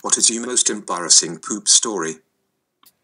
What is your most embarrassing poop story?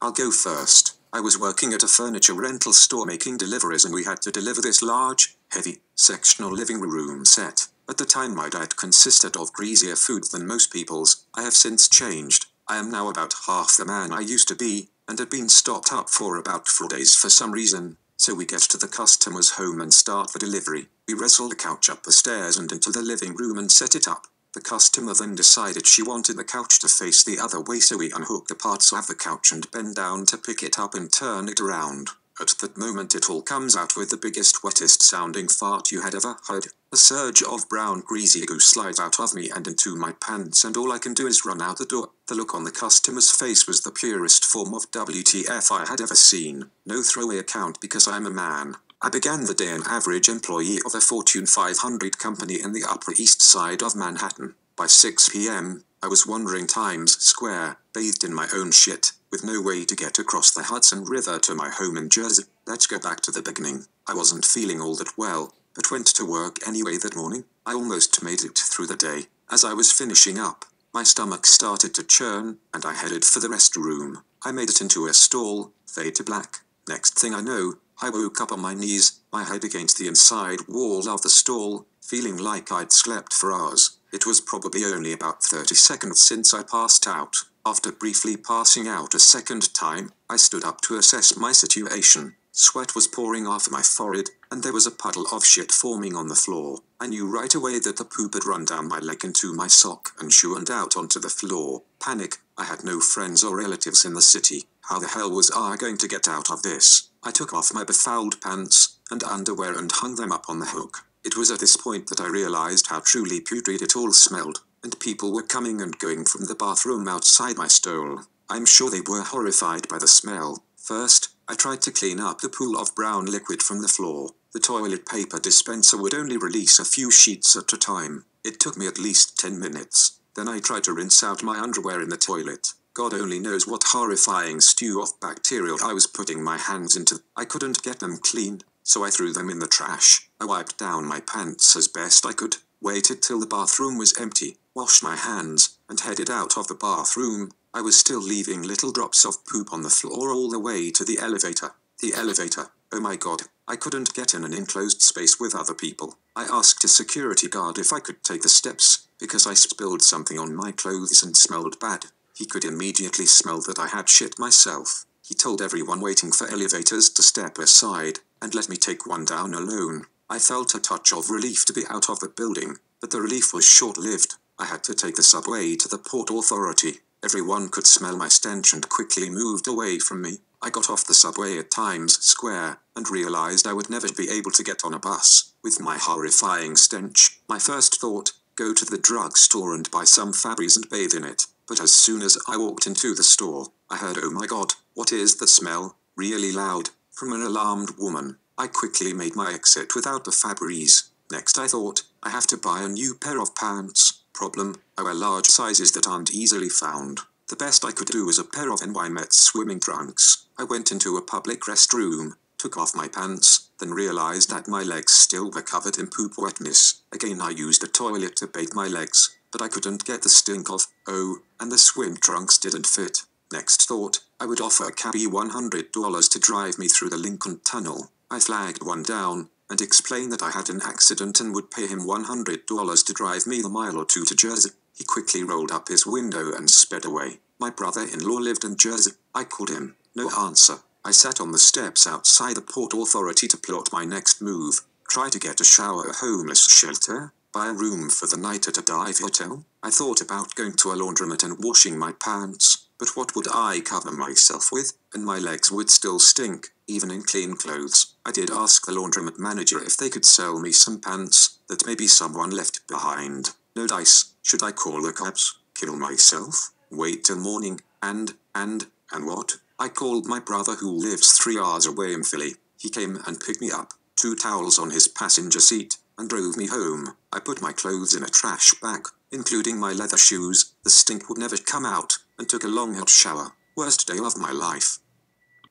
I'll go first. I was working at a furniture rental store making deliveries and we had to deliver this large, heavy, sectional living room set. At the time my diet consisted of greasier food than most people's. I have since changed. I am now about half the man I used to be, and had been stopped up for about four days for some reason. So we get to the customer's home and start the delivery. We wrestle the couch up the stairs and into the living room and set it up. The customer then decided she wanted the couch to face the other way so we unhook the parts of the couch and bend down to pick it up and turn it around. At that moment it all comes out with the biggest wettest sounding fart you had ever heard. A surge of brown greasy goo slides out of me and into my pants and all I can do is run out the door. The look on the customer's face was the purest form of WTF I had ever seen. No throwaway account because I'm a man. I began the day an average employee of a Fortune 500 company in the Upper East Side of Manhattan. By 6 p.m., I was wandering Times Square, bathed in my own shit, with no way to get across the Hudson River to my home in Jersey. Let's go back to the beginning. I wasn't feeling all that well, but went to work anyway that morning. I almost made it through the day. As I was finishing up, my stomach started to churn, and I headed for the restroom. I made it into a stall, fade to black. Next thing I know, I woke up on my knees, my head against the inside wall of the stall, feeling like I'd slept for hours. It was probably only about 30 seconds since I passed out. After briefly passing out a second time, I stood up to assess my situation. Sweat was pouring off my forehead, and there was a puddle of shit forming on the floor. I knew right away that the poop had run down my leg into my sock and churned out onto the floor. Panic. I had no friends or relatives in the city. How the hell was I going to get out of this? I took off my befouled pants and underwear and hung them up on the hook. It was at this point that I realized how truly putrid it all smelled, and people were coming and going from the bathroom outside my stall. I'm sure they were horrified by the smell. First, I tried to clean up the pool of brown liquid from the floor. The toilet paper dispenser would only release a few sheets at a time. It took me at least 10 minutes. Then I tried to rinse out my underwear in the toilet. God only knows what horrifying stew of bacteria I was putting my hands into. I couldn't get them clean, so I threw them in the trash. I wiped down my pants as best I could, waited till the bathroom was empty, washed my hands, and headed out of the bathroom. I was still leaving little drops of poop on the floor all the way to the elevator. The elevator. Oh my god, I couldn't get in an enclosed space with other people. I asked a security guard if I could take the steps, because I spilled something on my clothes and smelled bad. He could immediately smell that I had shit myself. He told everyone waiting for elevators to step aside, and let me take one down alone. I felt a touch of relief to be out of the building, but the relief was short lived. I had to take the subway to the Port Authority. Everyone could smell my stench and quickly moved away from me. I got off the subway at Times Square and realized I would never be able to get on a bus with my horrifying stench. My first thought, go to the drugstore and buy some Febreze and bathe in it. But as soon as I walked into the store, I heard oh my god, what is the smell? Really loud, from an alarmed woman. I quickly made my exit without the Febreze. Next I thought, I have to buy a new pair of pants. Problem, oh, I wear large sizes that aren't easily found. The best I could do was a pair of NY Met swimming trunks. I went into a public restroom, took off my pants, then realized that my legs still were covered in poop wetness. Again I used the toilet to bathe my legs, but I couldn't get the stink off. Oh, and the swim trunks didn't fit. Next thought, I would offer a cabbie $100 to drive me through the Lincoln Tunnel. I flagged one down, and explained that I had an accident and would pay him $100 to drive me the mile or two to Jersey. He quickly rolled up his window and sped away. My brother-in-law lived in Jersey. I called him. No answer. I sat on the steps outside the Port Authority to plot my next move. Try to get a shower a homeless shelter? Buy a room for the night at a dive hotel? I thought about going to a laundromat and washing my pants, but what would I cover myself with? And my legs would still stink, even in clean clothes. I did ask the laundromat manager if they could sell me some pants that maybe someone left behind. No dice. Should I call the cops? Kill myself? Wait till morning? And, and, and what? I called my brother who lives three hours away in Philly. He came and picked me up, two towels on his passenger seat, and drove me home. I put my clothes in a trash bag, including my leather shoes, the stink would never come out, and took a long hot shower. Worst day of my life.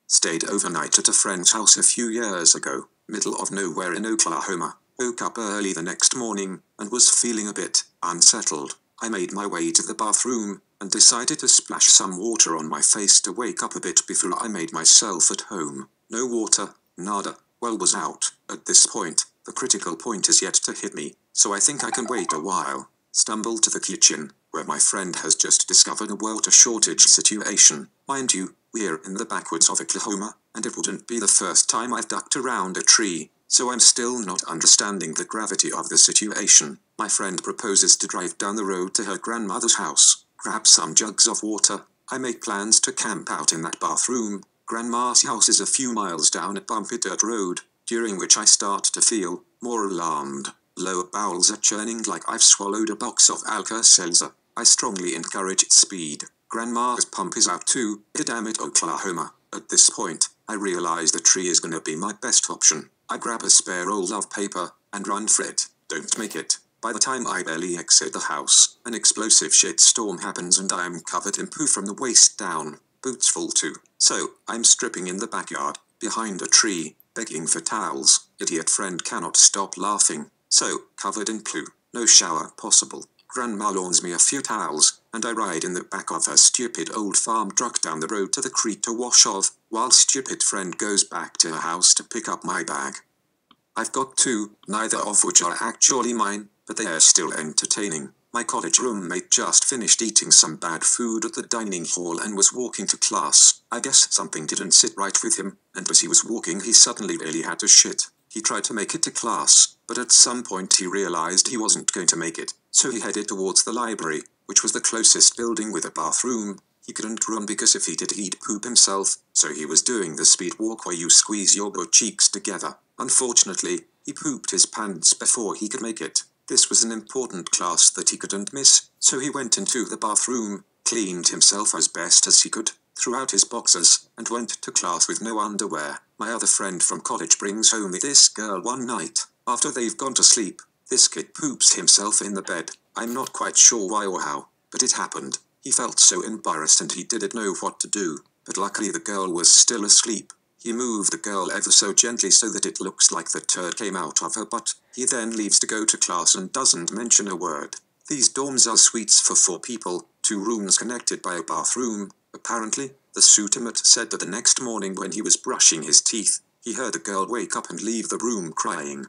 Stayed overnight at a friend's house a few years ago, middle of nowhere in Oklahoma. Woke up early the next morning, and was feeling a bit unsettled. I made my way to the bathroom and decided to splash some water on my face to wake up a bit before I made myself at home. No water, nada, well was out. At this point, the critical point is yet to hit me, so I think I can wait a while. Stumble to the kitchen, where my friend has just discovered a water shortage situation. Mind you, we're in the backwoods of Oklahoma, and it wouldn't be the first time I've ducked around a tree, so I'm still not understanding the gravity of the situation. My friend proposes to drive down the road to her grandmother's house, grab some jugs of water. I make plans to camp out in that bathroom. Grandma's house is a few miles down a bumpy dirt road, during which I start to feel more alarmed. Lower bowels are churning like I've swallowed a box of Alka-Seltzer. I strongly encourage speed. Grandma's pump is out too. Damn it, Oklahoma. At this point, I realize the tree is gonna be my best option. I grab a spare roll of paper and run for it. Don't make it. By the time I barely exit the house, an explosive shitstorm happens and I am covered in poo from the waist down. Boots full too. So, I'm stripping in the backyard, behind a tree, begging for towels. Idiot friend cannot stop laughing. So, covered in poo, no shower possible. Grandma loans me a few towels, and I ride in the back of her stupid old farm truck down the road to the creek to wash off, while stupid friend goes back to her house to pick up my bag. I've got two, neither of which are actually mine, but they are still entertaining. My college roommate just finished eating some bad food at the dining hall and was walking to class. I guess something didn't sit right with him, and as he was walking he suddenly really had to shit. He tried to make it to class, but at some point he realized he wasn't going to make it, so he headed towards the library, which was the closest building with a bathroom. He couldn't run because if he did he'd poop himself, so he was doing the speed walk where you squeeze your butt cheeks together. Unfortunately, he pooped his pants before he could make it. This was an important class that he couldn't miss, so he went into the bathroom, cleaned himself as best as he could, threw out his boxers, and went to class with no underwear. My other friend from college brings home this girl one night. After they've gone to sleep, kid poops himself in the bed. I'm not quite sure why or how, but it happened. He felt so embarrassed and he didn't know what to do, but luckily the girl was still asleep. He moved the girl ever so gently so that it looks like the turd came out of her butt. He then leaves to go to class and doesn't mention a word. These dorms are suites for four people, two rooms connected by a bathroom. Apparently, the suitemate said that the next morning when he was brushing his teeth, he heard the girl wake up and leave the room crying.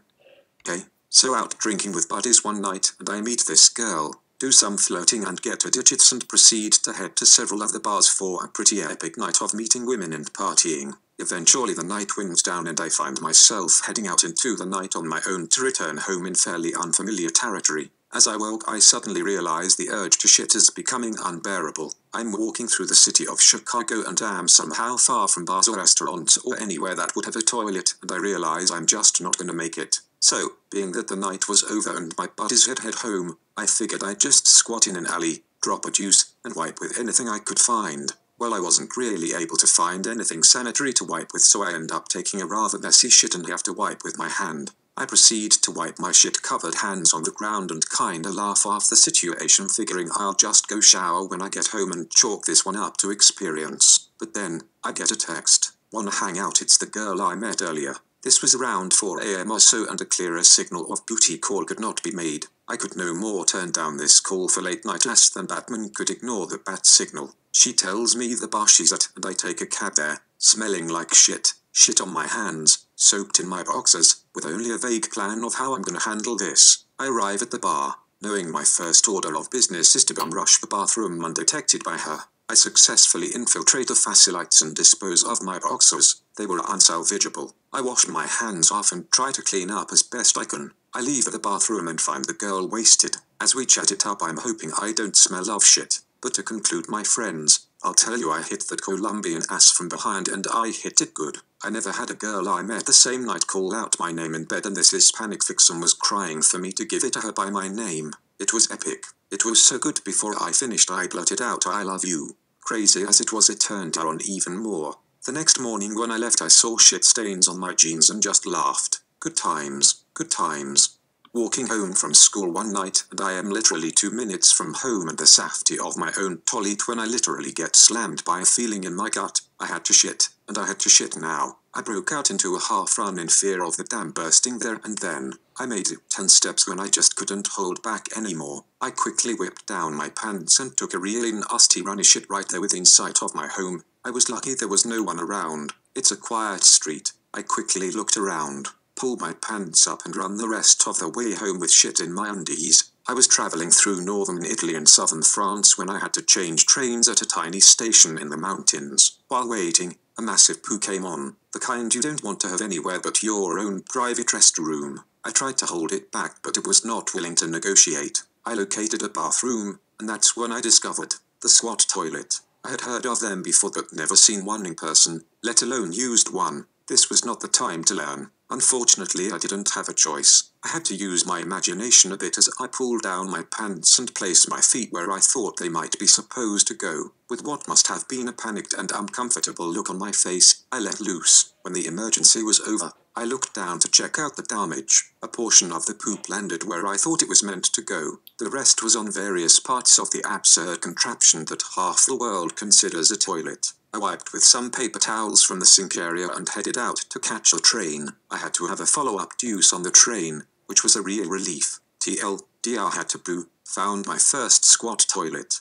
Okay, so out drinking with buddies one night, and I meet this girl, do some flirting and get her digits and proceed to head to several of the bars for a pretty epic night of meeting women and partying. Eventually the night winds down and I find myself heading out into the night on my own to return home in fairly unfamiliar territory. As I woke, I suddenly realize the urge to shit is becoming unbearable. I'm walking through the city of Chicago and am somehow far from bars or restaurants or anywhere that would have a toilet, and I realize I'm just not gonna make it. So, being that the night was over and my buddies had head home, I figured I'd just squat in an alley, drop a juice, and wipe with anything I could find. Well, I wasn't really able to find anything sanitary to wipe with, so I end up taking a rather messy shit and have to wipe with my hand. I proceed to wipe my shit covered hands on the ground and kinda laugh off the situation, figuring I'll just go shower when I get home and chalk this one up to experience. But then, I get a text. Wanna hang out? It's the girl I met earlier. This was around 4 am or so, and a clearer signal of booty call could not be made. I could no more turn down this call for late night ass than Batman could ignore the bat signal. She tells me the bar she's at, and I take a cab there, smelling like shit, shit on my hands, soaked in my boxers, with only a vague plan of how I'm gonna handle this. I arrive at the bar, knowing my first order of business is to bum rush the bathroom undetected by her. I successfully infiltrate the facilities and dispose of my boxers. They were unsalvageable. I wash my hands off and try to clean up as best I can. I leave the bathroom and find the girl wasted. As we chat it up, I'm hoping I don't smell of shit. But to conclude, my friends, I'll tell you I hit that Colombian ass from behind and I hit it good. I never had a girl I met the same night call out my name in bed and this Hispanic vixen was crying for me to give it to her by my name. It was epic. It was so good before I finished I blurted out I love you. Crazy as it was it turned on even more. The next morning when I left I saw shit stains on my jeans and just laughed. Good times, good times. Walking home from school one night, and I am literally two minutes from home and the safety of my own toilet when I literally get slammed by a feeling in my gut. I had to shit, and I had to shit now. I broke out into a half run in fear of the dam bursting there and then. I made it ten steps when I just couldn't hold back anymore. I quickly whipped down my pants and took a really nasty runny shit right there within sight of my home. I was lucky there was no one around. It's a quiet street. I quickly looked around, pulled my pants up and run the rest of the way home with shit in my undies. I was traveling through northern Italy and southern France when I had to change trains at a tiny station in the mountains. While waiting, a massive poo came on, the kind you don't want to have anywhere but your own private restroom. I tried to hold it back but it was not willing to negotiate. I located a bathroom, and that's when I discovered the squat toilet. I had heard of them before but never seen one in person, let alone used one. This was not the time to learn. Unfortunately, I didn't have a choice. I had to use my imagination a bit as I pulled down my pants and placed my feet where I thought they might be supposed to go. With what must have been a panicked and uncomfortable look on my face, I let loose. When the emergency was over, I looked down to check out the damage. A portion of the poop landed where I thought it was meant to go. The rest was on various parts of the absurd contraption that half the world considers a toilet. I wiped with some paper towels from the sink area and headed out to catch a train. I had to have a follow-up deuce on the train, which was a real relief. TLDR had to poo, found my first squat toilet.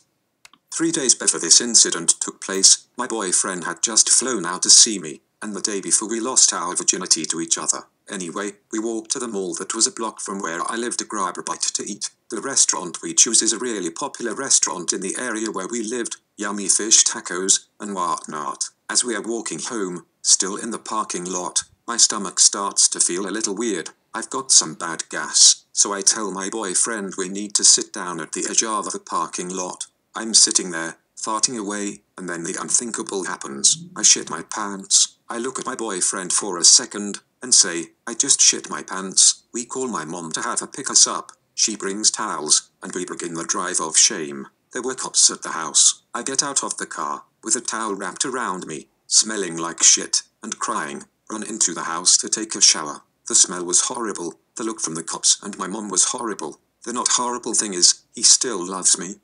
Three days before this incident took place, my boyfriend had just flown out to see me, and the day before we lost our virginity to each other. Anyway, we walked to the mall that was a block from where I lived to grab a bite to eat. The restaurant we choose is a really popular restaurant in the area where we lived, yummy fish tacos, and whatnot. As we are walking home, still in the parking lot, my stomach starts to feel a little weird. I've got some bad gas, so I tell my boyfriend we need to sit down at the edge of the parking lot. I'm sitting there, farting away, and then the unthinkable happens. I shit my pants. I look at my boyfriend for a second, and say, I just shit my pants. We call my mom to have her pick us up. She brings towels, and we begin the drive of shame. There were cops at the house. I get out of the car, with a towel wrapped around me, smelling like shit, and crying, run into the house to take a shower. The smell was horrible, the look from the cops and my mom was horrible. The not horrible thing is, he still loves me.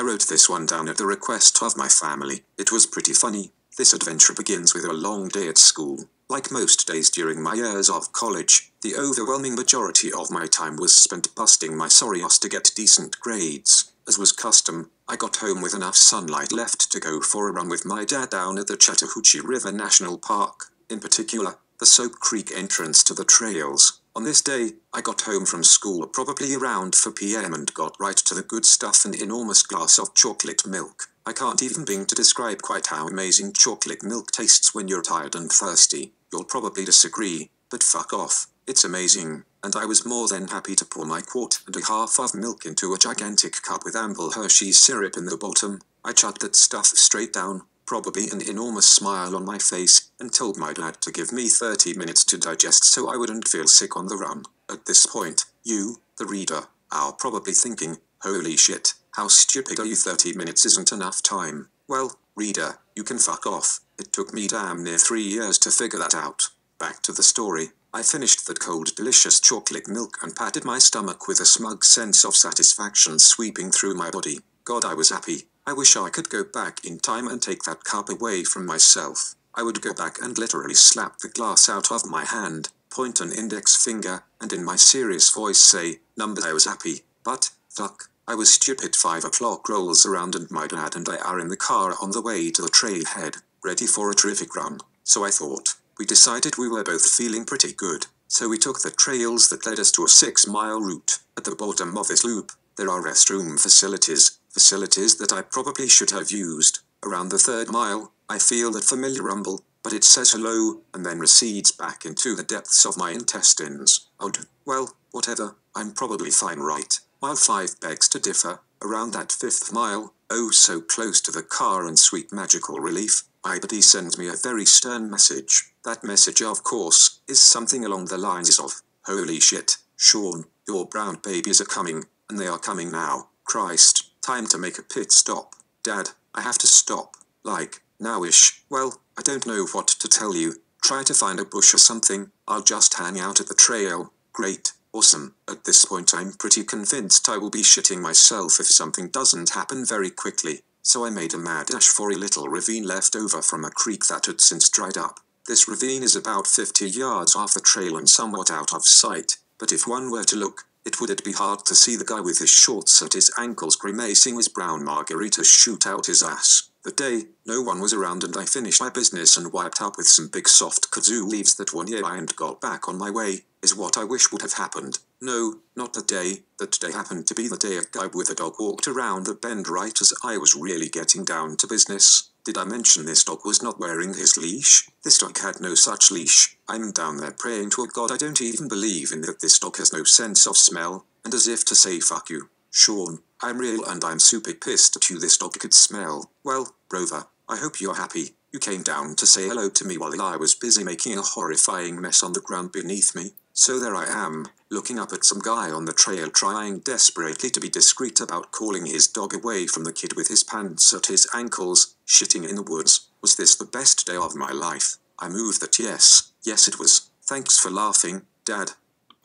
I wrote this one down at the request of my family. It was pretty funny. This adventure begins with a long day at school. Like most days during my years of college, the overwhelming majority of my time was spent busting my sorry ass to get decent grades. As was custom, I got home with enough sunlight left to go for a run with my dad down at the Chattahoochee River National Park. In particular, the Soap Creek entrance to the trails. On this day, I got home from school probably around 4 p.m. and got right to the good stuff an enormous glass of chocolate milk. I can't even begin to describe quite how amazing chocolate milk tastes when you're tired and thirsty. You'll probably disagree, but fuck off. It's amazing, and I was more than happy to pour my quart and a half of milk into a gigantic cup with ample Hershey's syrup in the bottom. I chugged that stuff straight down, probably an enormous smile on my face, and told my dad to give me 30 minutes to digest so I wouldn't feel sick on the run. At this point, you, the reader, are probably thinking, holy shit, how stupid are you 30 minutes isn't enough time. Well, reader, you can fuck off. It took me damn near three years to figure that out. Back to the story. I finished that cold delicious chocolate milk and patted my stomach with a smug sense of satisfaction sweeping through my body. God I was happy. I wish I could go back in time and take that cup away from myself. I would go back and literally slap the glass out of my hand, point an index finger, and in my serious voice say, number I was happy, but, fuck, I was stupid. Five o'clock rolls around and my dad and I are in the car on the way to the trailhead, ready for a terrific run. So I thought, we decided we were both feeling pretty good, so we took the trails that led us to a six mile route. At the bottom of this loop, there are restroom facilities, facilities that I probably should have used. Around the third mile, I feel that familiar rumble, but it says hello, and then recedes back into the depths of my intestines. Odd. Well, whatever, I'm probably fine right. While five begs to differ, around that fifth mile, oh so close to the car and sweet magical relief, buddy sends me a very stern message. That message, of course, is something along the lines of, Holy shit, Sean, your brown babies are coming, and they are coming now. Christ, time to make a pit stop. Dad, I have to stop. Like, nowish. Well, I don't know what to tell you. Try to find a bush or something. I'll just hang out at the trail. Great. Awesome. At this point, I'm pretty convinced I will be shitting myself if something doesn't happen very quickly. So I made a mad dash for a little ravine left over from a creek that had since dried up. This ravine is about 50 yards off the trail and somewhat out of sight, but if one were to look, it would be hard to see the guy with his shorts at his ankles grimacing his brown margarita shoot out his ass. The day, no one was around and I finished my business and wiped up with some big soft kudzu leaves that one year I and got back on my way, is what I wish would have happened. No, not the day, that day happened to be the day a guy with a dog walked around the bend right as I was really getting down to business. Did I mention this dog was not wearing his leash? This dog had no such leash. I'm down there praying to a god I don't even believe in that this dog has no sense of smell, and as if to say fuck you, Sean, I'm real and I'm super pissed at you this dog could smell. Well, Rover, I hope you're happy. You came down to say hello to me while I was busy making a horrifying mess on the ground beneath me. So there I am, looking up at some guy on the trail trying desperately to be discreet about calling his dog away from the kid with his pants at his ankles, shitting in the woods. Was this the best day of my life? I moved that yes, yes it was. Thanks for laughing, Dad.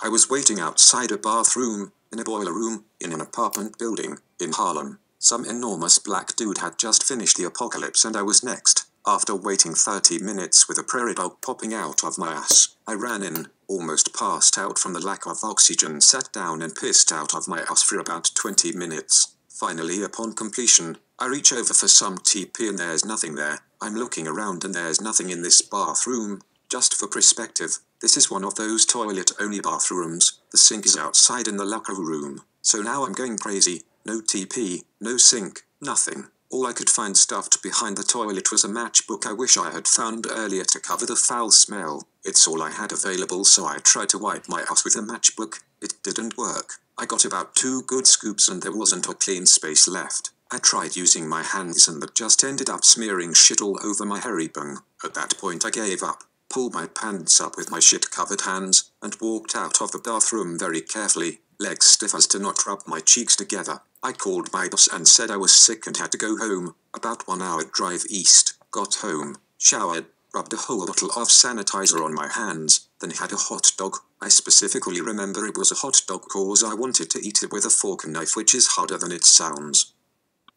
I was waiting outside a bathroom, in a boiler room, in an apartment building, in Harlem. Some enormous black dude had just finished the apocalypse and I was next. After waiting 30 minutes with a prairie dog popping out of my ass, I ran in, almost passed out from the lack of oxygen, sat down and pissed out of my ass for about 20 minutes. Finally, upon completion, I reach over for some TP and there's nothing there. I'm looking around and there's nothing in this bathroom. Just for perspective, this is one of those toilet only bathrooms. The sink is outside in the locker room. So now I'm going crazy. No TP, no sink, nothing. All I could find stuffed behind the toilet was a matchbook I wish I had found earlier to cover the foul smell. It's all I had available so I tried to wipe my ass with a matchbook. It didn't work. I got about two good scoops and there wasn't a clean space left. I tried using my hands and that just ended up smearing shit all over my hairy bung. At that point I gave up, pulled my pants up with my shit covered hands, and walked out of the bathroom very carefully, legs stiff as to not rub my cheeks together. I called my boss and said I was sick and had to go home. About one hour drive east. Got home, showered, rubbed a whole bottle of sanitizer on my hands, then had a hot dog. I specifically remember it was a hot dog cause I wanted to eat it with a fork and knife which is harder than it sounds.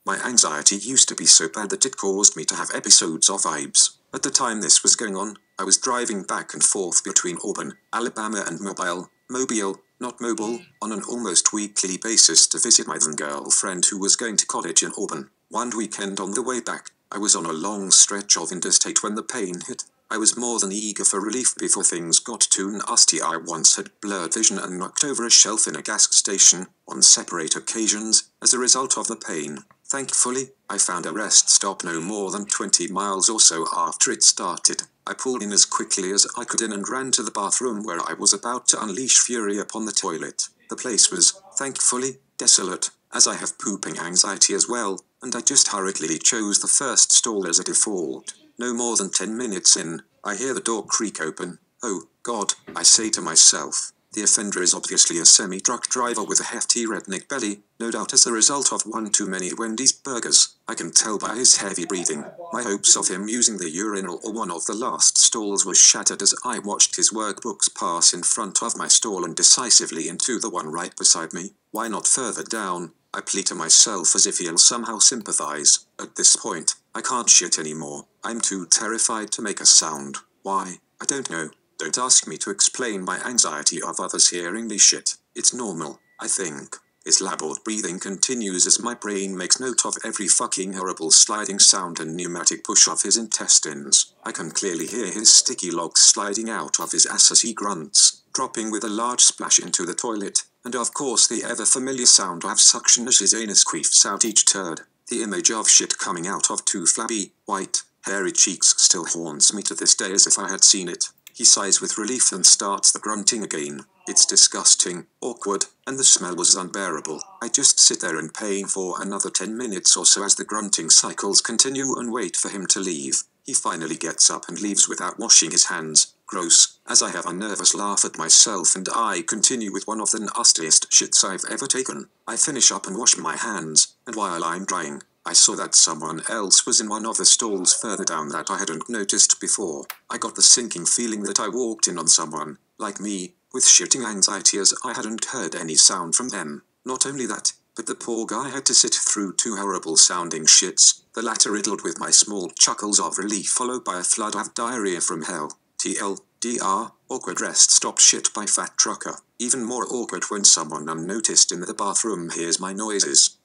My anxiety used to be so bad that it caused me to have episodes of vibes. At the time this was going on, I was driving back and forth between Auburn, Alabama and Mobile, Mobile, not mobile, mm. on an almost weekly basis to visit my then girlfriend who was going to college in Auburn. One weekend on the way back, I was on a long stretch of interstate when the pain hit. I was more than eager for relief before things got too nasty. I once had blurred vision and knocked over a shelf in a gas station, on separate occasions, as a result of the pain. Thankfully, I found a rest stop no more than 20 miles or so after it started. I pulled in as quickly as I could in and ran to the bathroom where I was about to unleash fury upon the toilet. The place was, thankfully, desolate, as I have pooping anxiety as well, and I just hurriedly chose the first stall as a default. No more than ten minutes in, I hear the door creak open. Oh, God, I say to myself. The offender is obviously a semi-truck driver with a hefty redneck belly, no doubt as a result of one too many Wendy's burgers. I can tell by his heavy breathing. My hopes of him using the urinal or one of the last stalls were shattered as I watched his workbooks pass in front of my stall and decisively into the one right beside me. Why not further down? I plead to myself as if he'll somehow sympathize. At this point, I can't shit anymore. I'm too terrified to make a sound. Why? I don't know. Don't ask me to explain my anxiety of others hearing me shit. It's normal, I think. His labored breathing continues as my brain makes note of every fucking horrible sliding sound and pneumatic push of his intestines. I can clearly hear his sticky logs sliding out of his ass as he grunts, dropping with a large splash into the toilet, and of course the ever familiar sound of suction as his anus queefs out each turd. The image of shit coming out of two flabby, white, hairy cheeks still haunts me to this day as if I had seen it. He sighs with relief and starts the grunting again. It's disgusting, awkward, and the smell was unbearable. I just sit there in pain for another 10 minutes or so as the grunting cycles continue and wait for him to leave. He finally gets up and leaves without washing his hands. Gross, as I have a nervous laugh at myself and I continue with one of the nastiest shits I've ever taken. I finish up and wash my hands, and while I'm drying, I saw that someone else was in one of the stalls further down that I hadn't noticed before. I got the sinking feeling that I walked in on someone, like me, with shooting anxiety as I hadn't heard any sound from them. Not only that, but the poor guy had to sit through two horrible sounding shits, the latter riddled with my small chuckles of relief followed by a flood of diarrhea from hell. TLDR, awkward rest stop shit by fat trucker. Even more awkward when someone unnoticed in the bathroom hears my noises.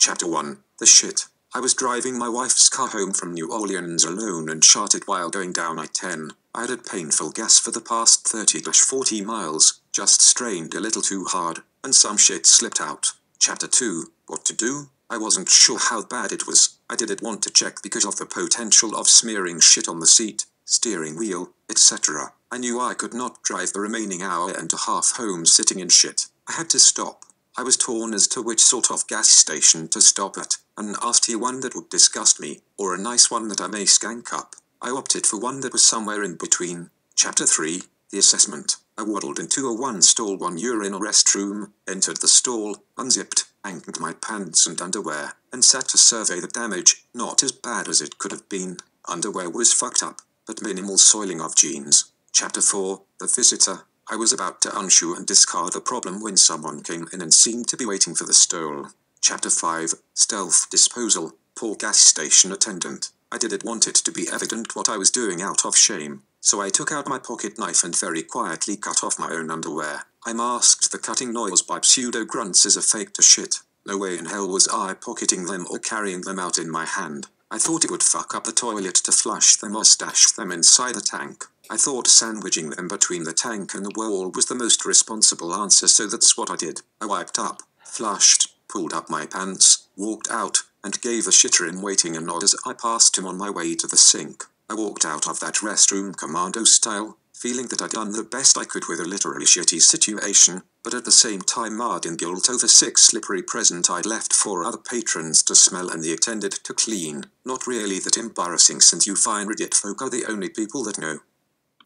Chapter 1 The Shit. I was driving my wife's car home from New Orleans alone and charted while going down I 10. I had had painful gas for the past 30 40 miles, just strained a little too hard, and some shit slipped out. Chapter 2 What to do? I wasn't sure how bad it was. I didn't want to check because of the potential of smearing shit on the seat, steering wheel, etc. I knew I could not drive the remaining hour and a half home sitting in shit. I had to stop. I was torn as to which sort of gas station to stop at an nasty one that would disgust me, or a nice one that I may skank up. I opted for one that was somewhere in between. Chapter 3 The Assessment. I waddled into a one stall, one urinal restroom, entered the stall, unzipped, hanged my pants and underwear, and sat to survey the damage. Not as bad as it could have been. Underwear was fucked up, but minimal soiling of jeans. Chapter 4 The Visitor. I was about to unshoe and discard the problem when someone came in and seemed to be waiting for the stole. Chapter 5 Stealth Disposal Poor gas station attendant. I didn't want it to be evident what I was doing out of shame, so I took out my pocket knife and very quietly cut off my own underwear. I masked the cutting noise by pseudo grunts as a fake to shit. No way in hell was I pocketing them or carrying them out in my hand. I thought it would fuck up the toilet to flush them or stash them inside the tank. I thought sandwiching them between the tank and the wall was the most responsible answer, so that's what I did. I wiped up, flushed, pulled up my pants, walked out, and gave the shitter in waiting a nod as I passed him on my way to the sink. I walked out of that restroom commando style, feeling that I'd done the best I could with a literally shitty situation, but at the same time marred in guilt over six slippery present I'd left for other patrons to smell and the attendant to clean. Not really that embarrassing since you fine idiot folk are the only people that know.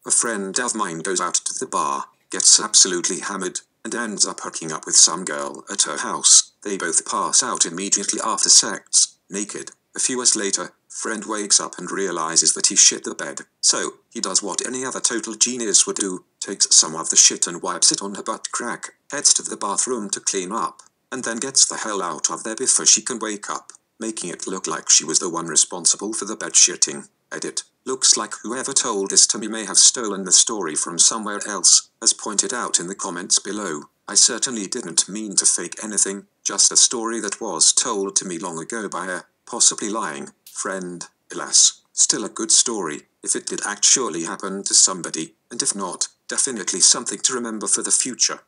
A friend of mine goes out to the bar, gets absolutely hammered, and ends up hooking up with some girl at her house. They both pass out immediately after sex, naked. A few hours later, friend wakes up and realizes that he shit the bed. So, he does what any other total genius would do, takes some of the shit and wipes it on her butt crack, heads to the bathroom to clean up, and then gets the hell out of there before she can wake up, making it look like she was the one responsible for the bed shitting. Edit. Looks like whoever told this to me may have stolen the story from somewhere else, as pointed out in the comments below. I certainly didn't mean to fake anything, just a story that was told to me long ago by a, possibly lying, friend. Alas, still a good story, if it did actually happen to somebody, and if not, definitely something to remember for the future.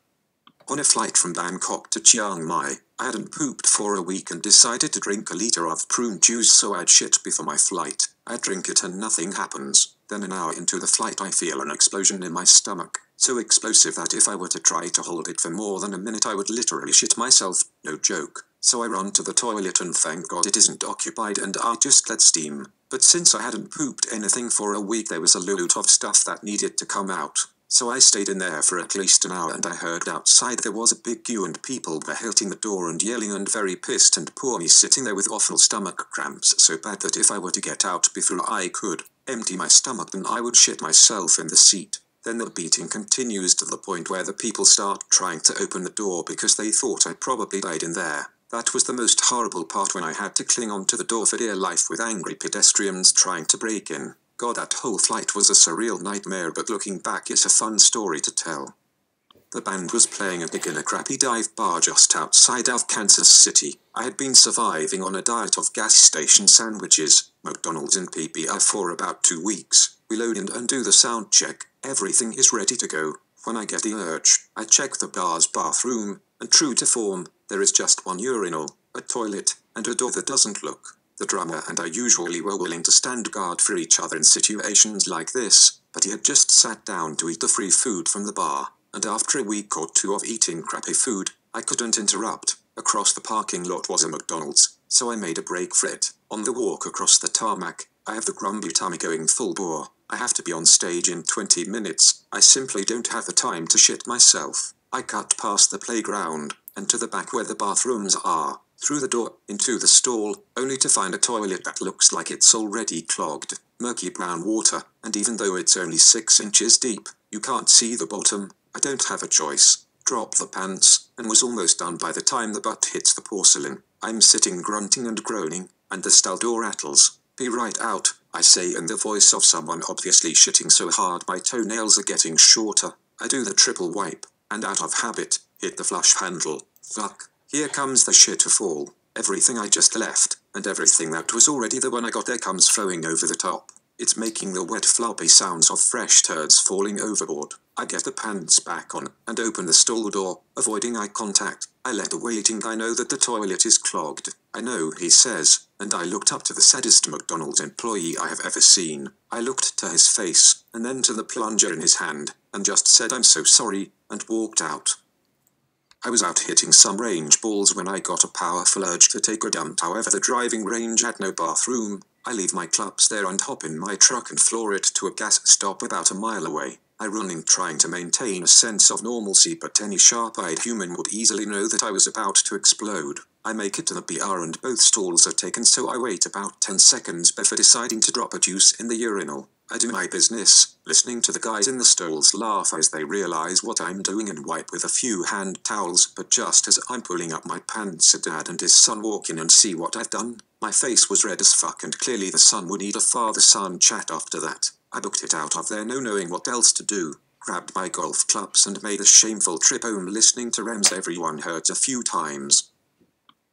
On a flight from Bangkok to Chiang Mai, I hadn't pooped for a week and decided to drink a liter of prune juice so I'd shit before my flight. I drink it and nothing happens. Then an hour into the flight I feel an explosion in my stomach, so explosive that if I were to try to hold it for more than a minute I would literally shit myself, no joke. So I run to the toilet and thank God it isn't occupied and I just let steam. But since I hadn't pooped anything for a week there was a load of stuff that needed to come out. So I stayed in there for at least an hour and I heard outside there was a big queue and people were hitting the door and yelling and very pissed and poor me sitting there with awful stomach cramps so bad that if I were to get out before I could empty my stomach then I would shit myself in the seat. Then the beating continues to the point where the people start trying to open the door because they thought I probably died in there. That was the most horrible part when I had to cling onto the door for dear life with angry pedestrians trying to break in. God, that whole flight was a surreal nightmare, but looking back, it's a fun story to tell. The band was playing a gig in a crappy dive bar just outside of Kansas City. I had been surviving on a diet of gas station sandwiches, McDonald's, and PBR for about two weeks. We load and do the sound check. Everything is ready to go. When I get the urge, I check the bar's bathroom, and true to form, there is just one urinal, a toilet, and a door that doesn't look. The drummer and I usually were willing to stand guard for each other in situations like this, but he had just sat down to eat the free food from the bar, and after a week or two of eating crappy food, I couldn't interrupt. Across the parking lot was a McDonald's, so I made a break for it. On the walk across the tarmac, I have the grumpy tummy going full bore. I have to be on stage in 20 minutes. I simply don't have the time to shit myself. I cut past the playground, and to the back where the bathrooms are through the door, into the stall, only to find a toilet that looks like it's already clogged, murky brown water, and even though it's only six inches deep, you can't see the bottom. I don't have a choice. drop the pants, and was almost done by the time the butt hits the porcelain. I'm sitting grunting and groaning, and the stall door rattles. Be right out, I say in the voice of someone obviously shitting so hard my toenails are getting shorter. I do the triple wipe, and out of habit, hit the flush handle. Fuck, here comes the shit to fall. Everything I just left, and everything that was already there when I got there comes flowing over the top. It's making the wet floppy sounds of fresh turds falling overboard. I get the pants back on, and open the stall door, avoiding eye contact. I let the waiting guy know that the toilet is clogged. I know, he says, and I looked up to the saddest McDonald's employee I have ever seen. I looked to his face, and then to the plunger in his hand, and just said I'm so sorry, and walked out. I was out hitting some range balls when I got a powerful urge to take a dump. However, the driving range had no bathroom. I leave my clubs there and hop in my truck and floor it to a gas stop about a mile away. I run in trying to maintain a sense of normalcy, but any sharp-eyed human would easily know that I was about to explode. I make it to the BR and both stalls are taken, so I wait about 10 seconds before deciding to drop a juice in the urinal. I do my business, listening to the guys in the stalls laugh as they realize what I'm doing and wipe with a few hand towels, but just as I'm pulling up my pants, a dad and his son walk in and see what I've done. My face was red as fuck and clearly the son would need a father-son chat after that. I booked it out of there no knowing what else to do, grabbed my golf clubs and made a shameful trip home listening to R.E.M.'s everyone hurt a few times.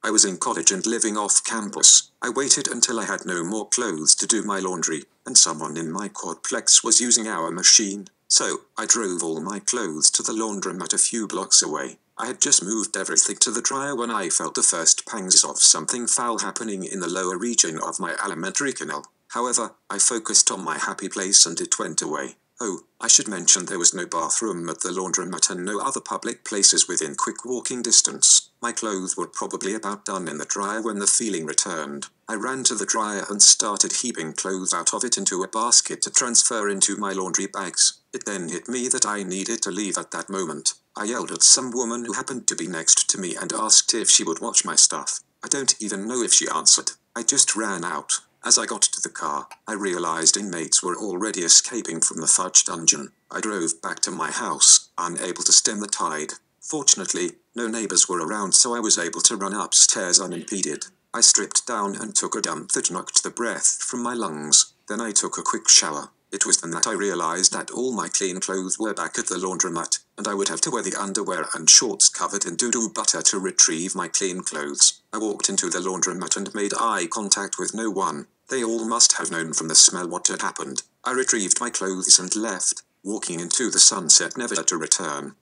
I was in college and living off campus. I waited until I had no more clothes to do my laundry, and someone in my quadplex was using our machine, so I drove all my clothes to the laundromat a few blocks away. I had just moved everything to the dryer when I felt the first pangs of something foul happening in the lower region of my alimentary canal. However, I focused on my happy place and it went away. Oh, I should mention there was no bathroom at the laundromat and no other public places within quick walking distance. My clothes were probably about done in the dryer when the feeling returned. I ran to the dryer and started heaping clothes out of it into a basket to transfer into my laundry bags. It then hit me that I needed to leave at that moment. I yelled at some woman who happened to be next to me and asked if she would watch my stuff. I don't even know if she answered. I just ran out. As I got to the car, I realized inmates were already escaping from the fudge dungeon. I drove back to my house, unable to stem the tide. Fortunately, no neighbors were around so I was able to run upstairs unimpeded. I stripped down and took a dump that knocked the breath from my lungs. Then I took a quick shower. It was then that I realized that all my clean clothes were back at the laundromat, and I would have to wear the underwear and shorts covered in doo-doo butter to retrieve my clean clothes. I walked into the laundromat and made eye contact with no one. They all must have known from the smell what had happened. I retrieved my clothes and left, walking into the sunset never to return.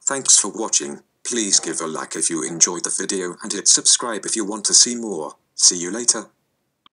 Thanks for watching. Please give a like if you enjoyed the video and hit subscribe if you want to see more. See you later.